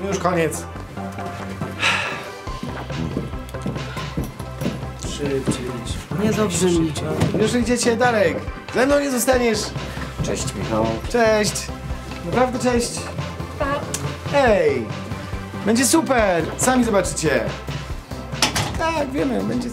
No już koniec. Szybciej Nie Niedobrze mi. Już idziecie, Darek. Ze mną nie zostaniesz. Cześć Michał. Cześć. Naprawdę cześć. Ej. Będzie super. Sami zobaczycie. Tak, wiemy, będzie...